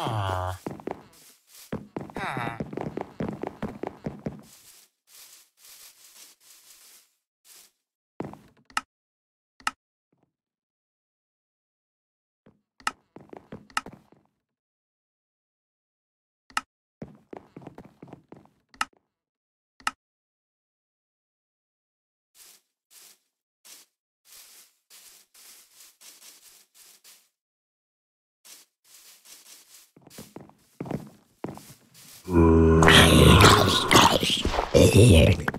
Ah. Ehe.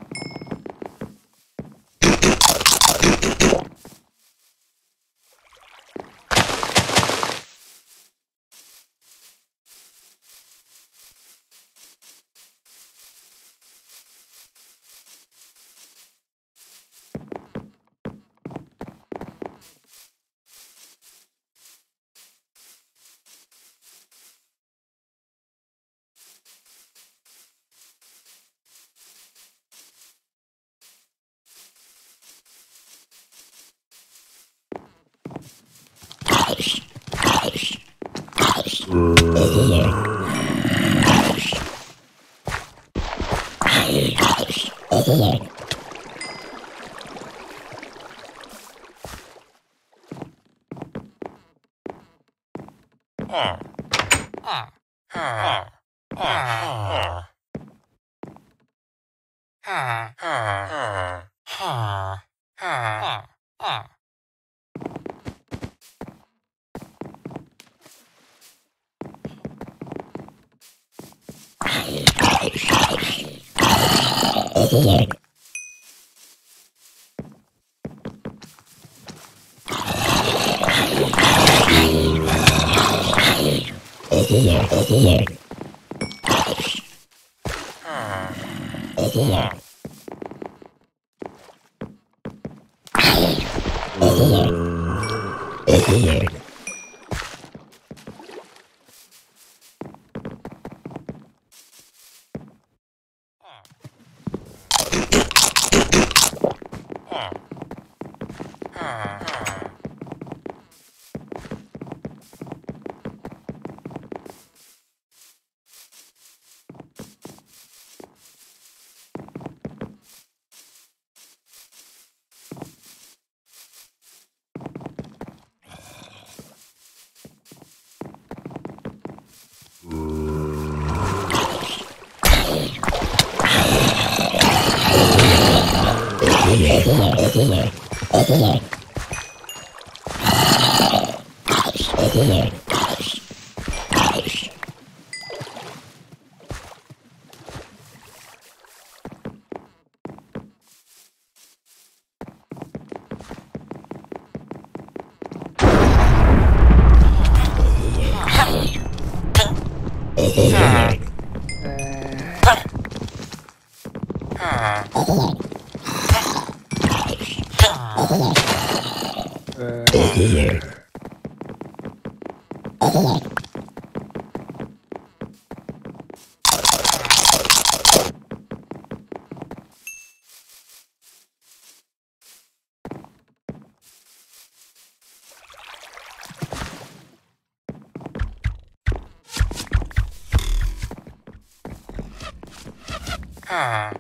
Yeah. Huh.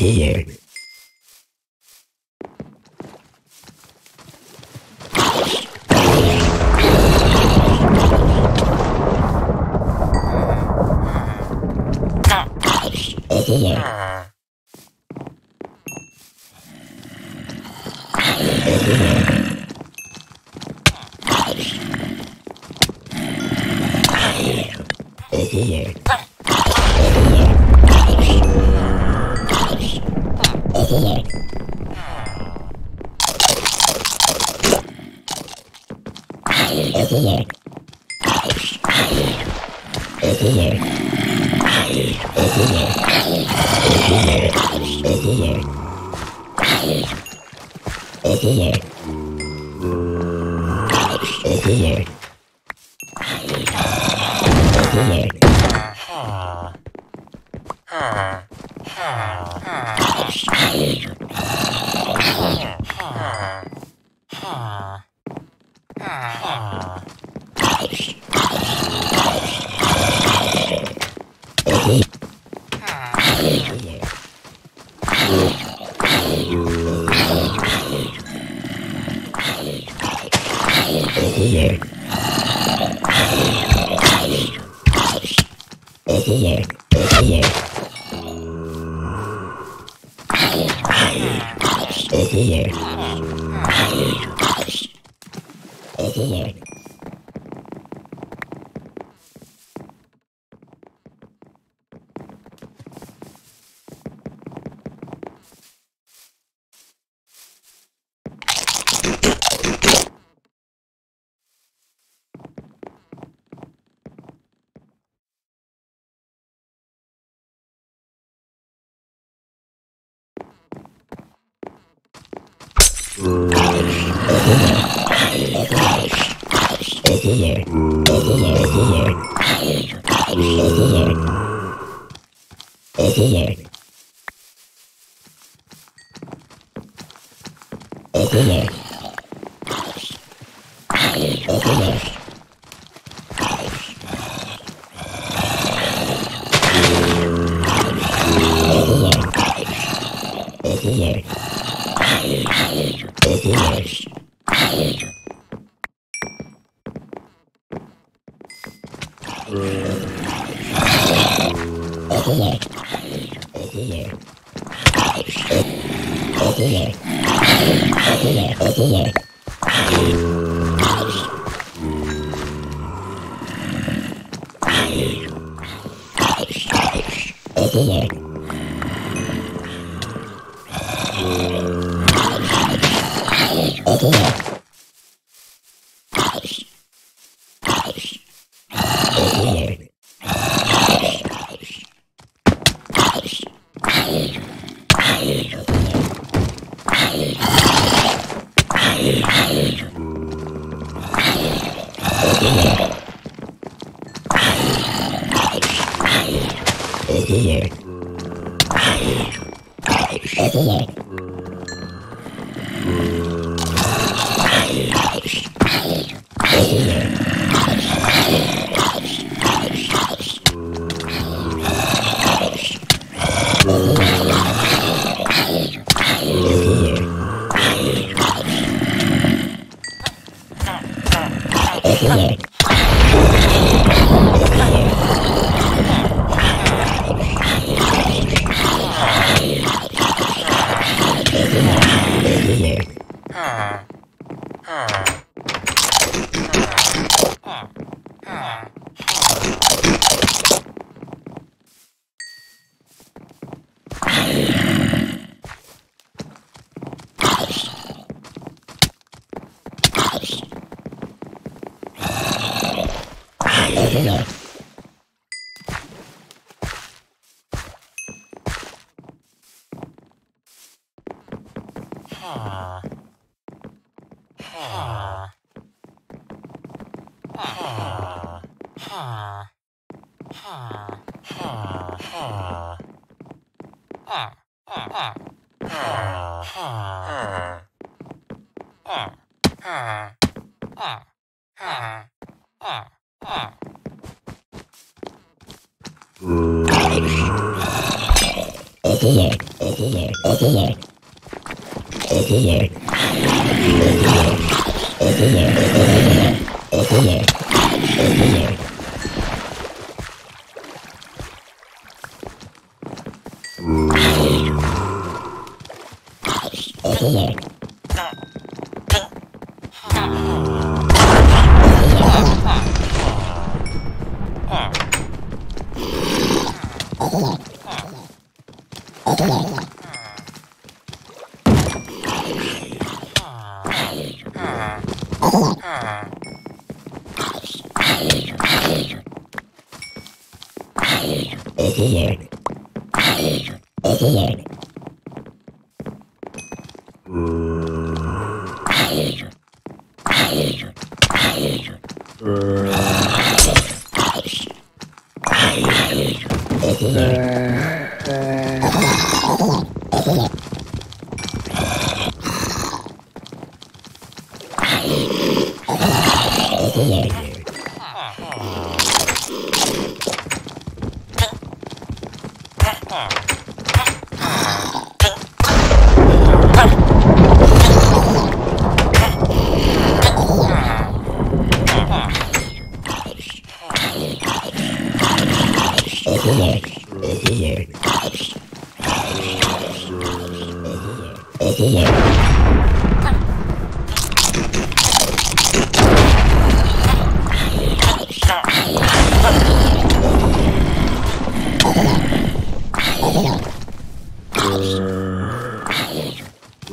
Yeah. here. here. Oh, Yeah. here. Here. Hey! Yeah.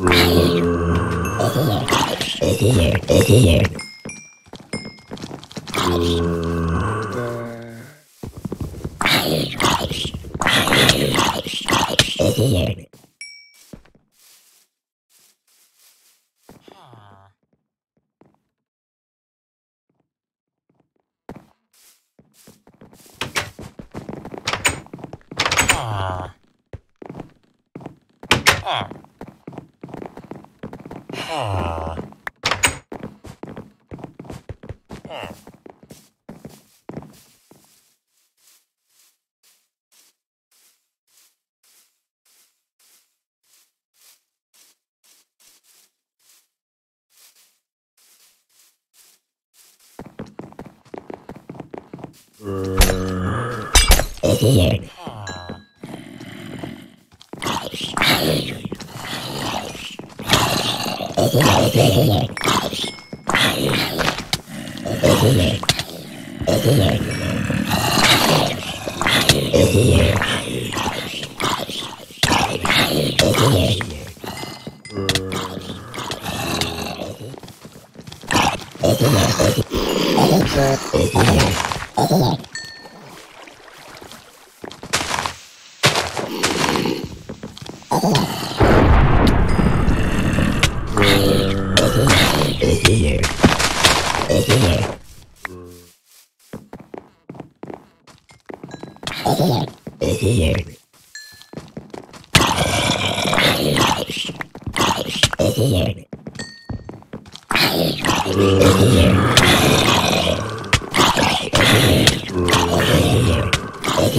Ah. ah. ah. Ah.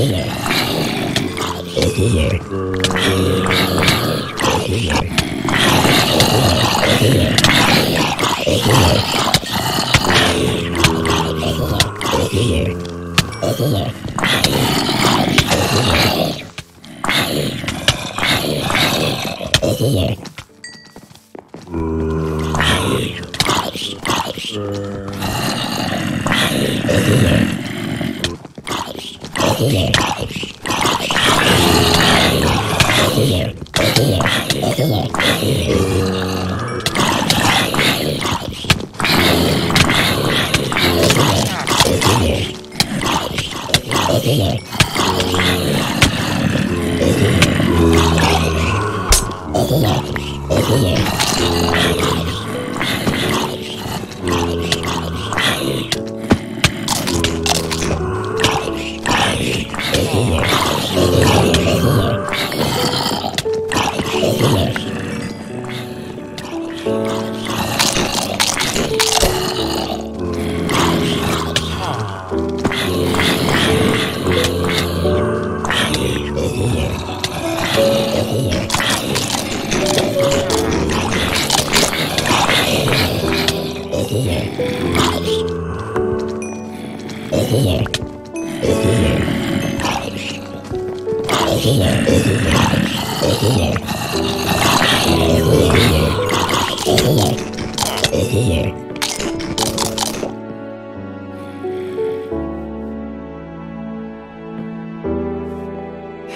Oh, yeah. Oh, yeah.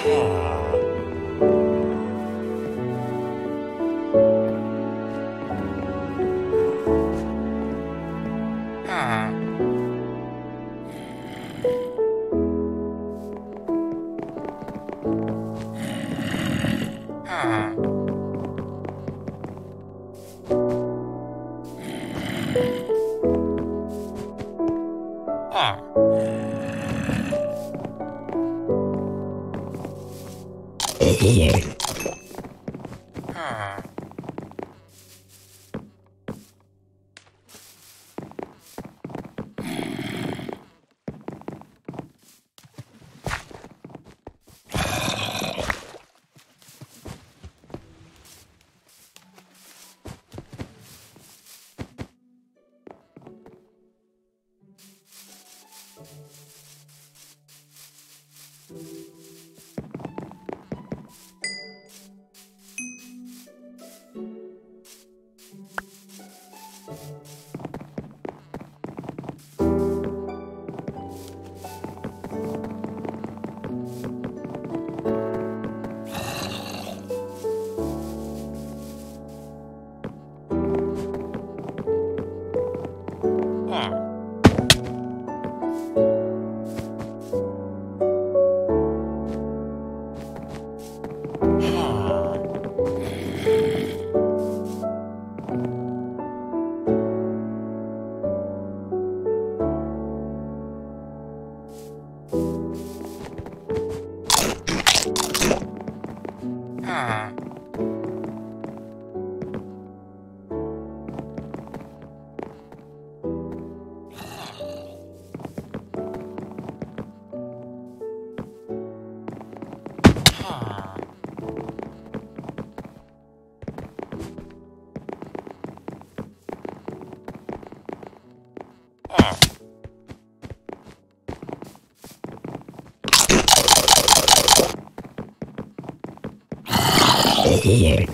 う。Here.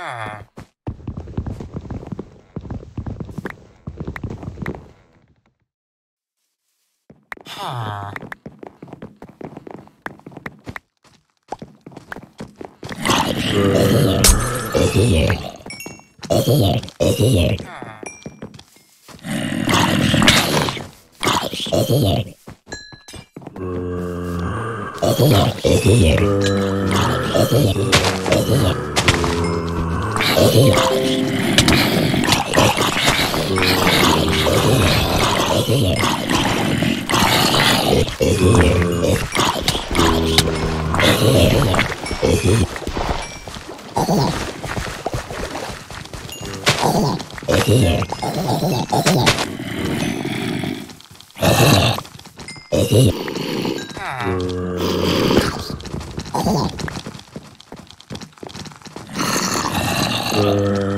Ah. Ah. Here. Here. Here.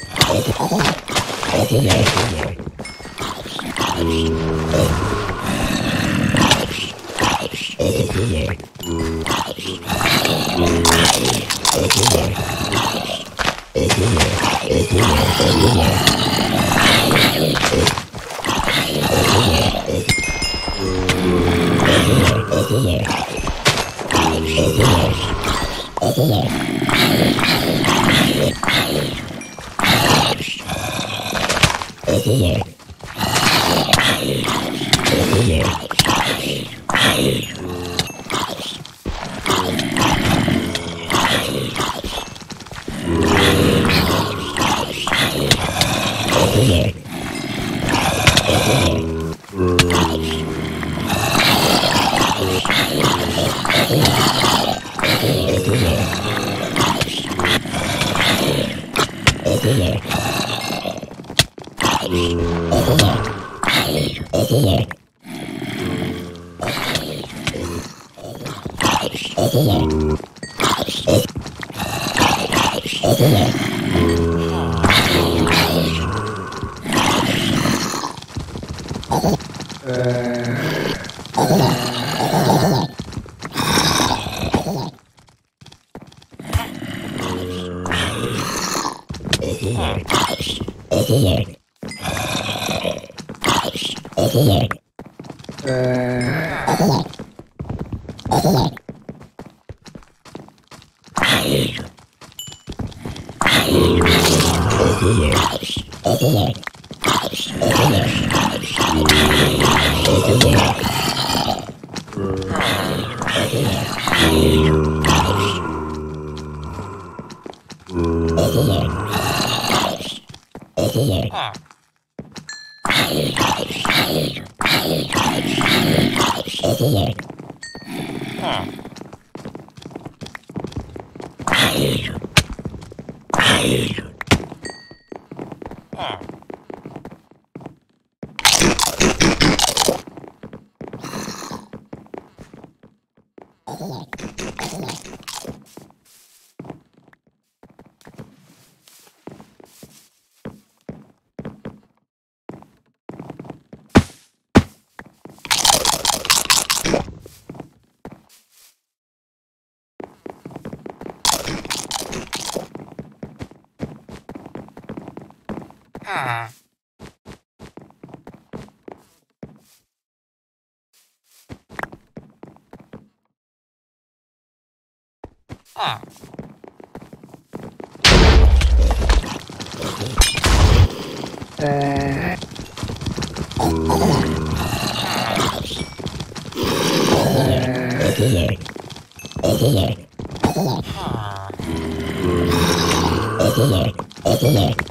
Oh, Hmm. Hmm. Ah. Ah. Uh. Uh. Uh.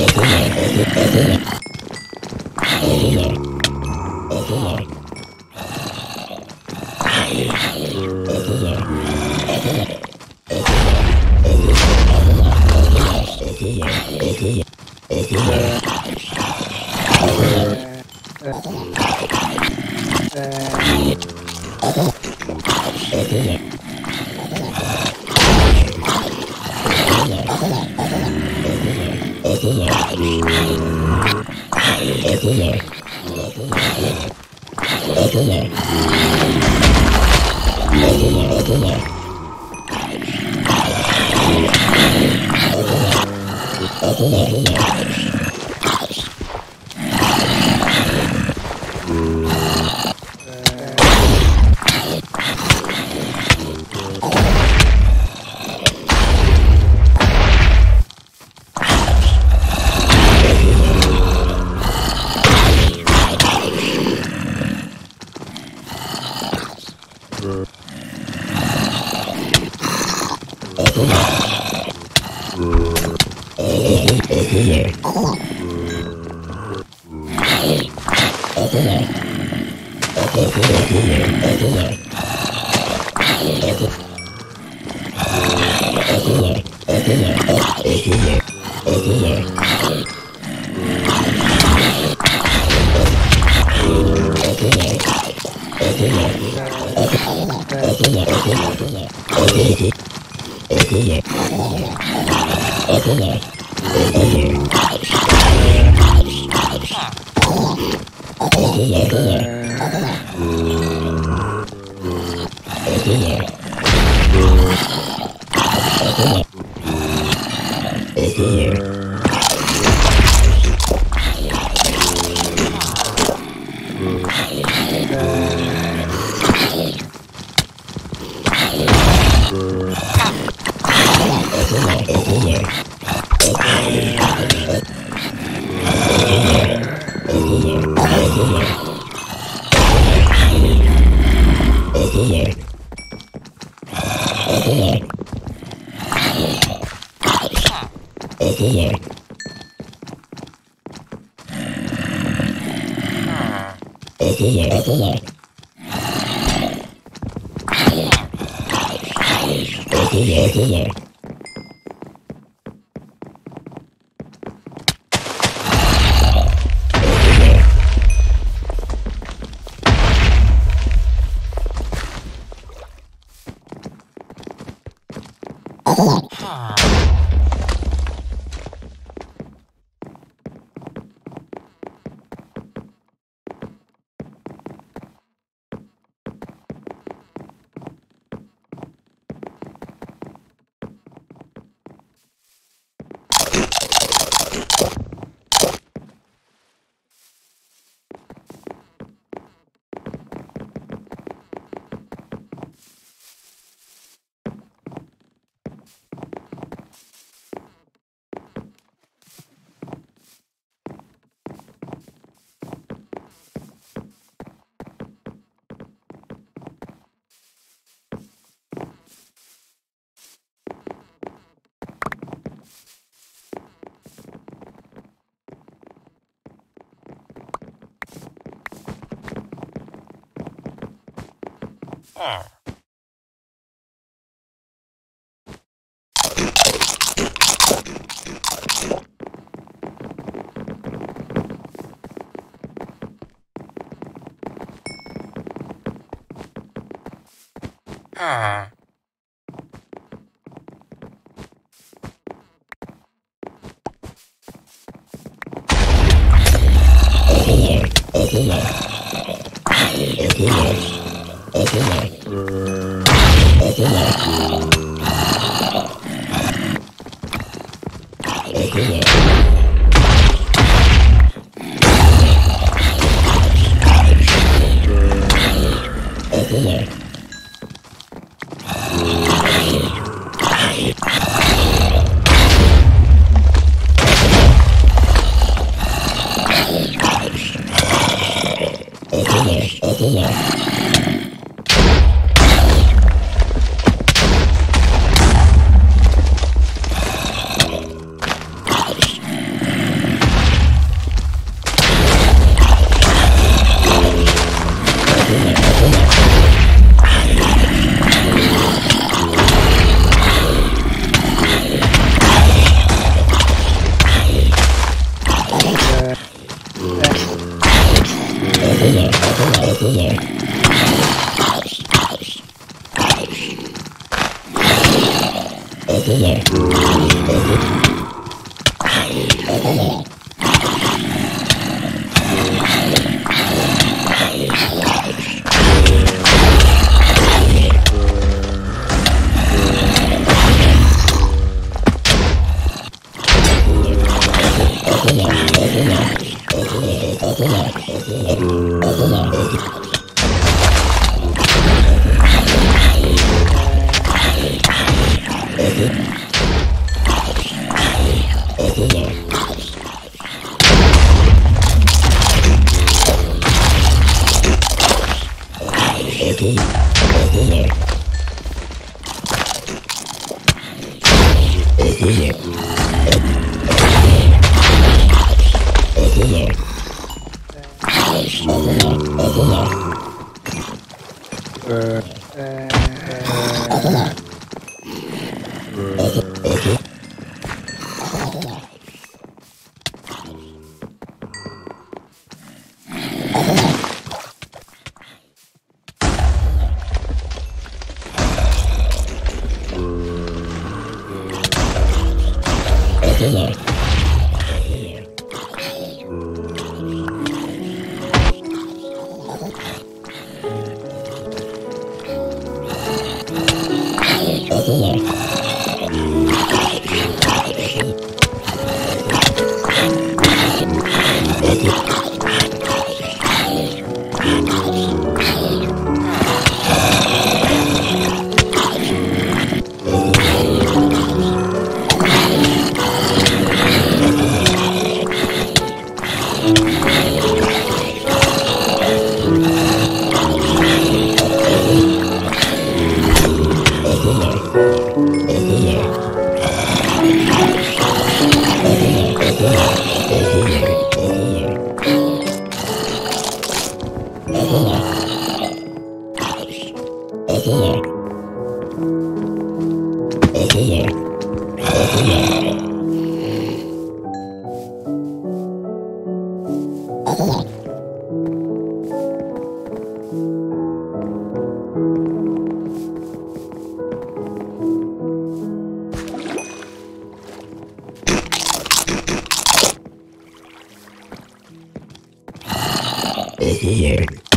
I Oh, Oh. Oh. Ah. Yeah. Oh, Ah. here. Ah.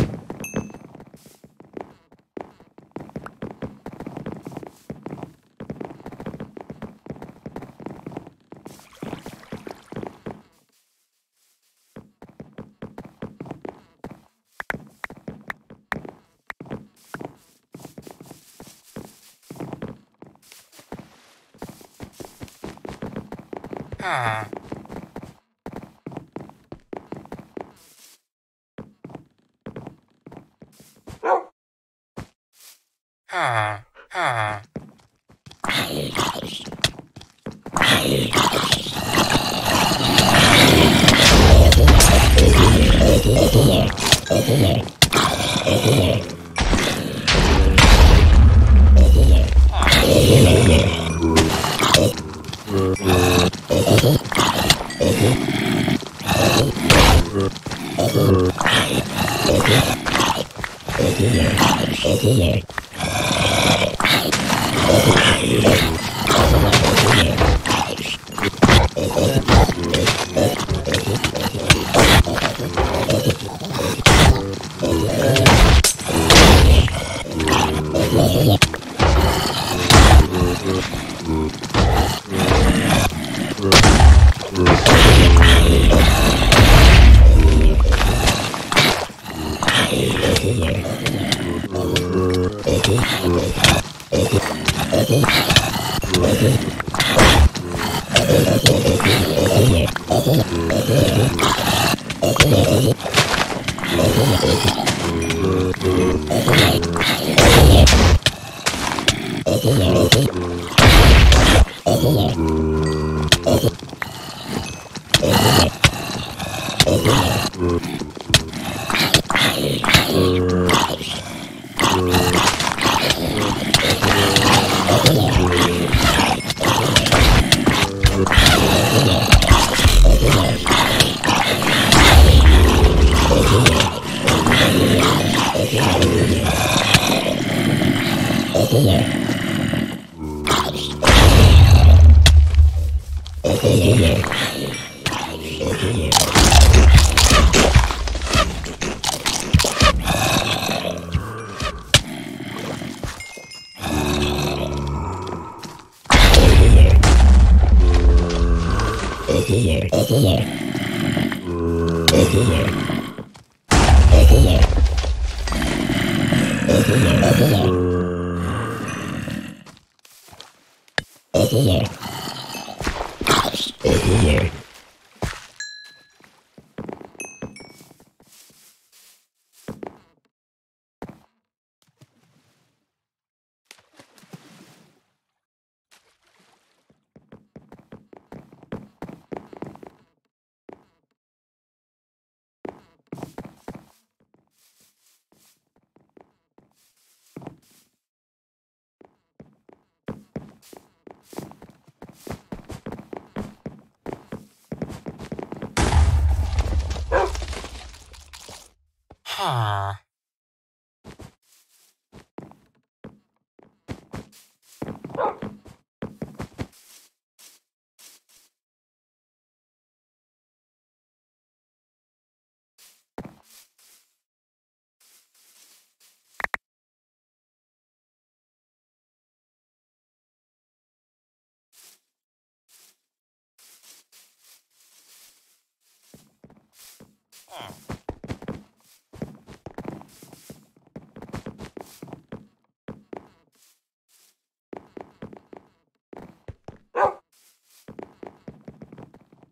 Oh, here.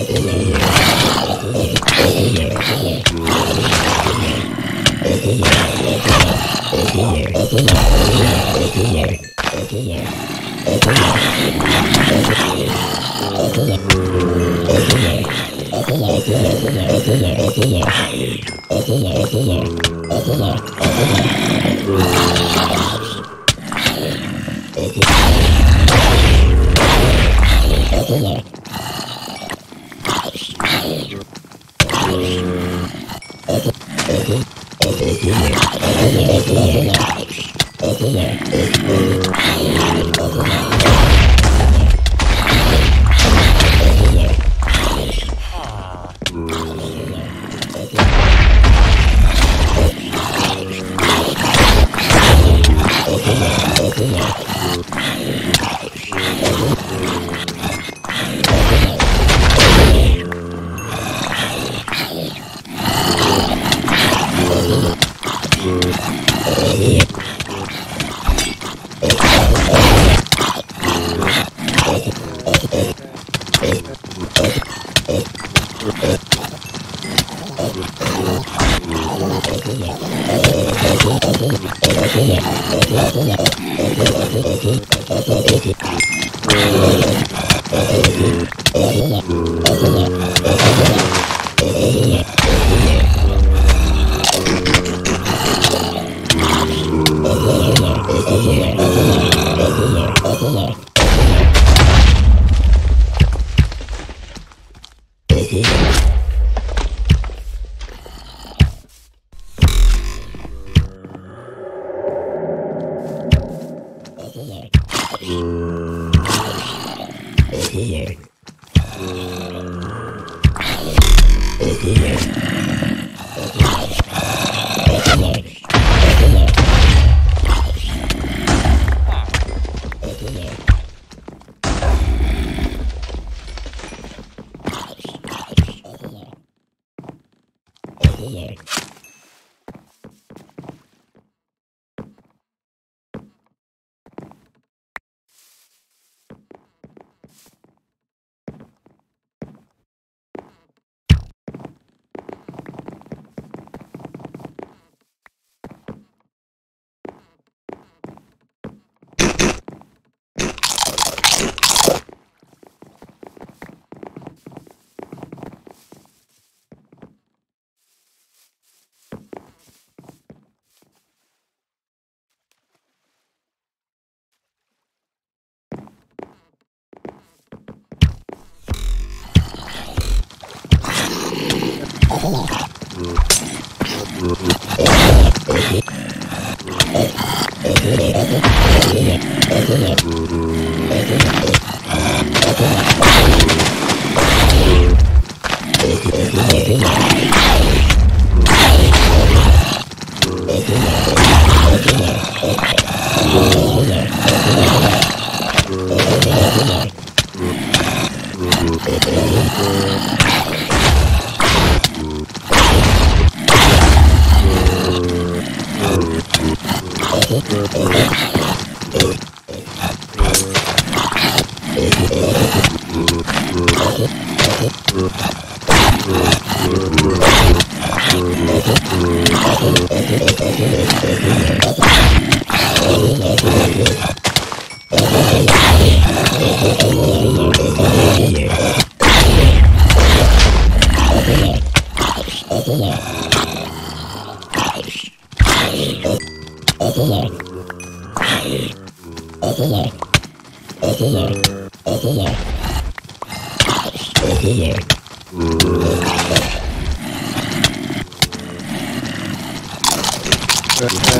Huh. Thank Huh.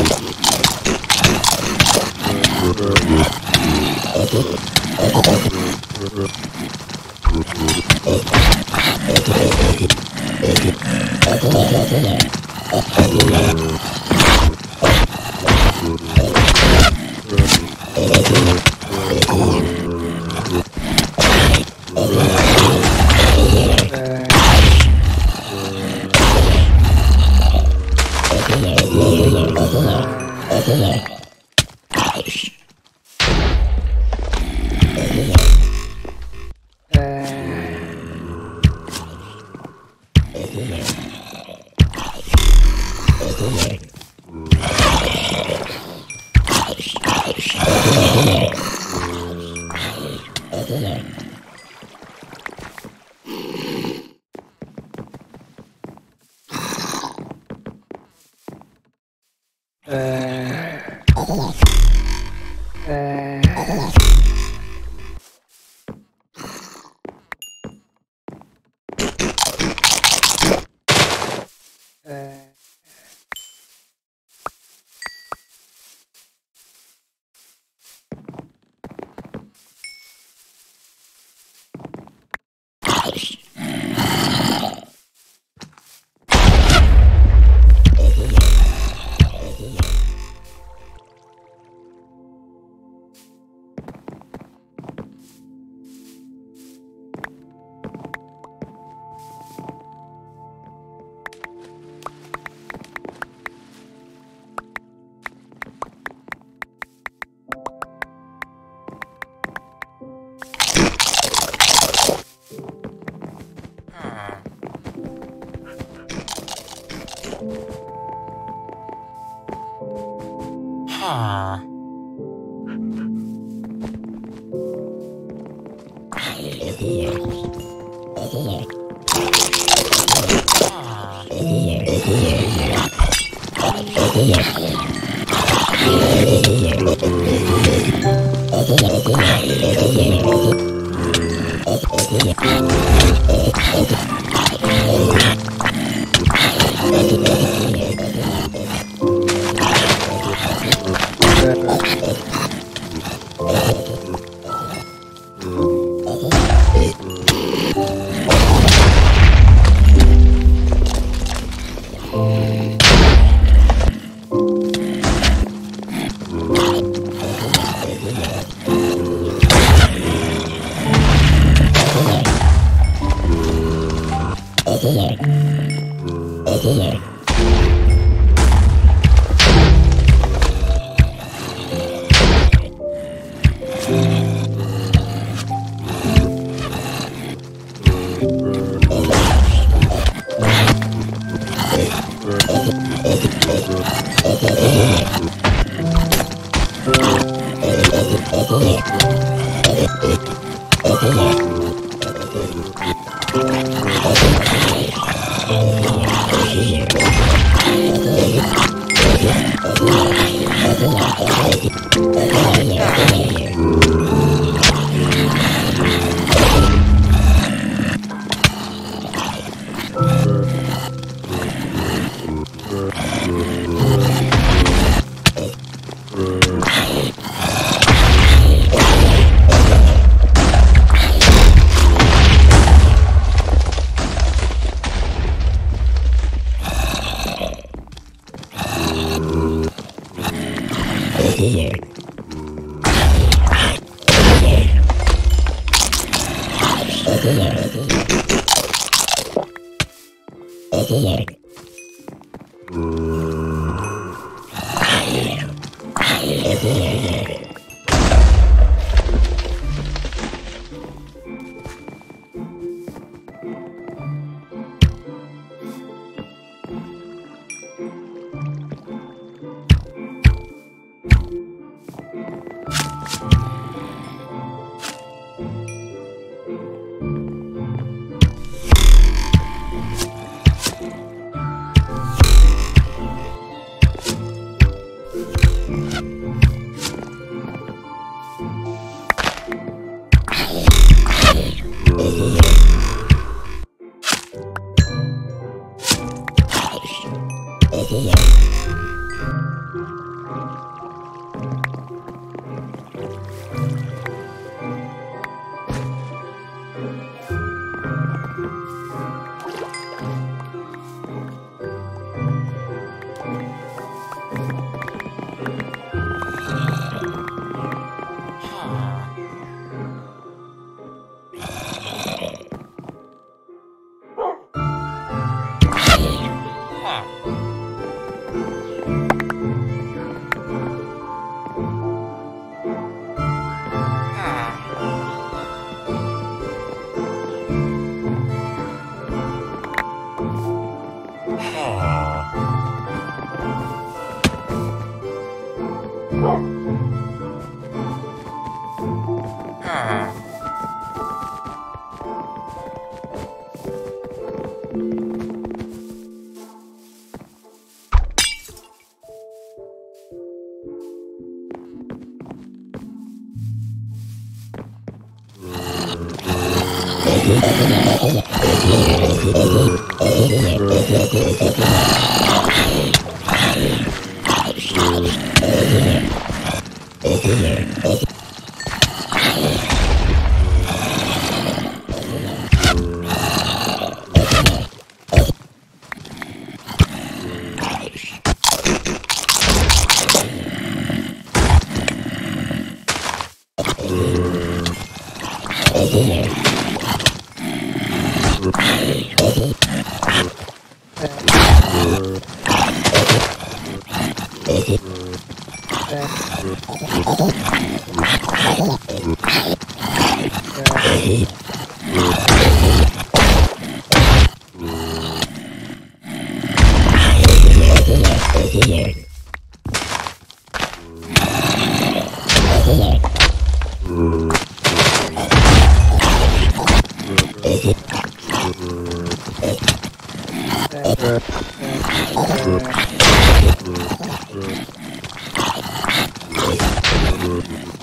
Thank you.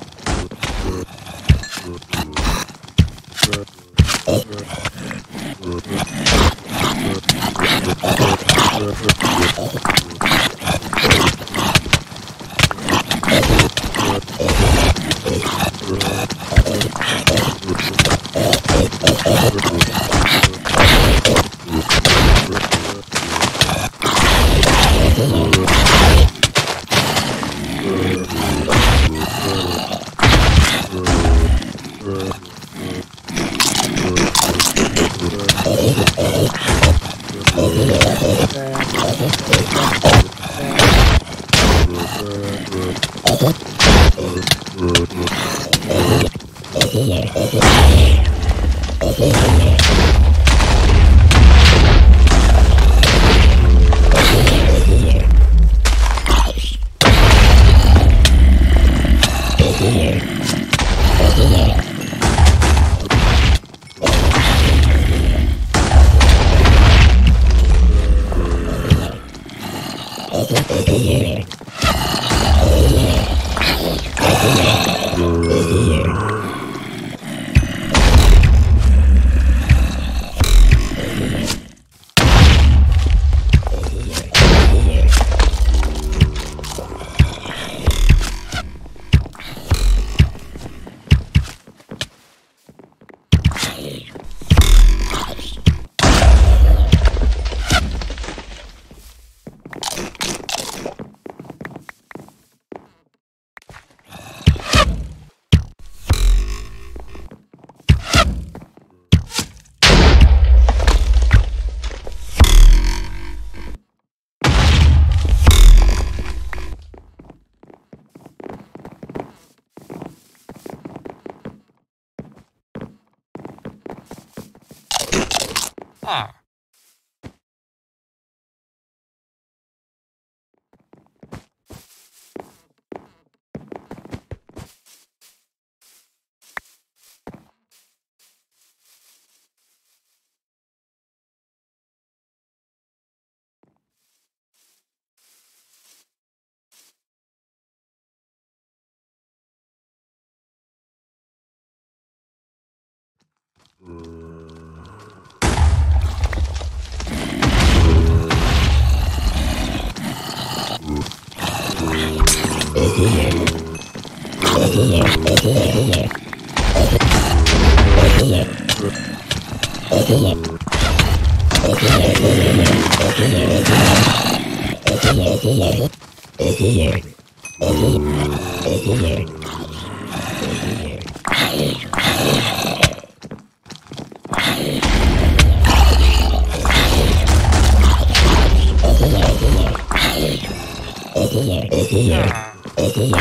Mm. Yeah. Oh,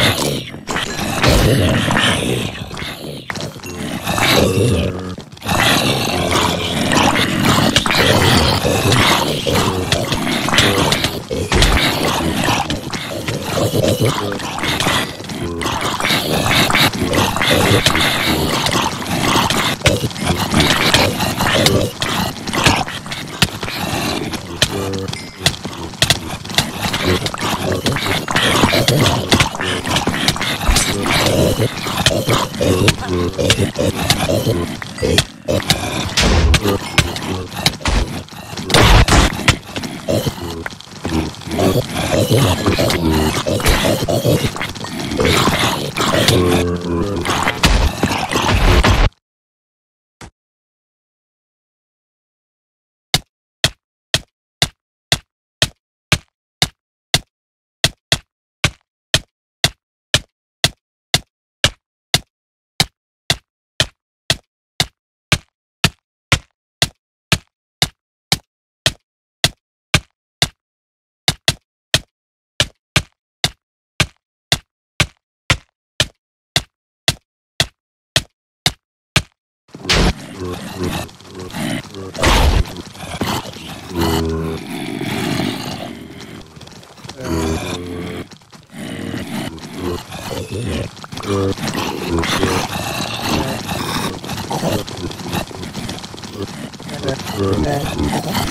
Yeah.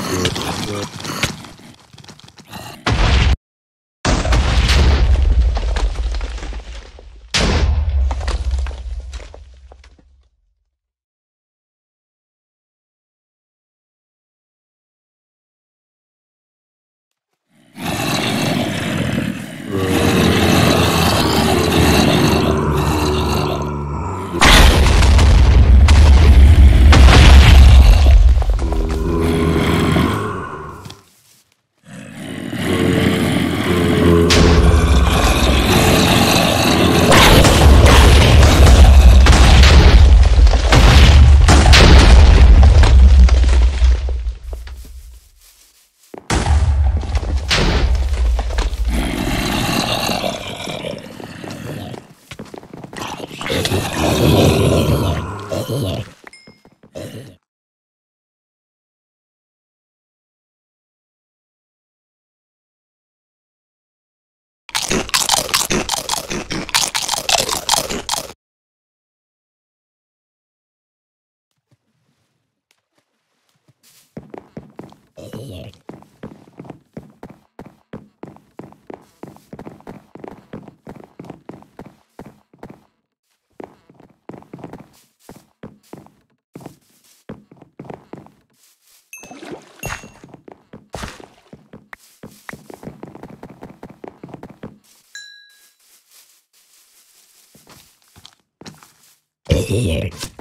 Here.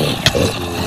Oh.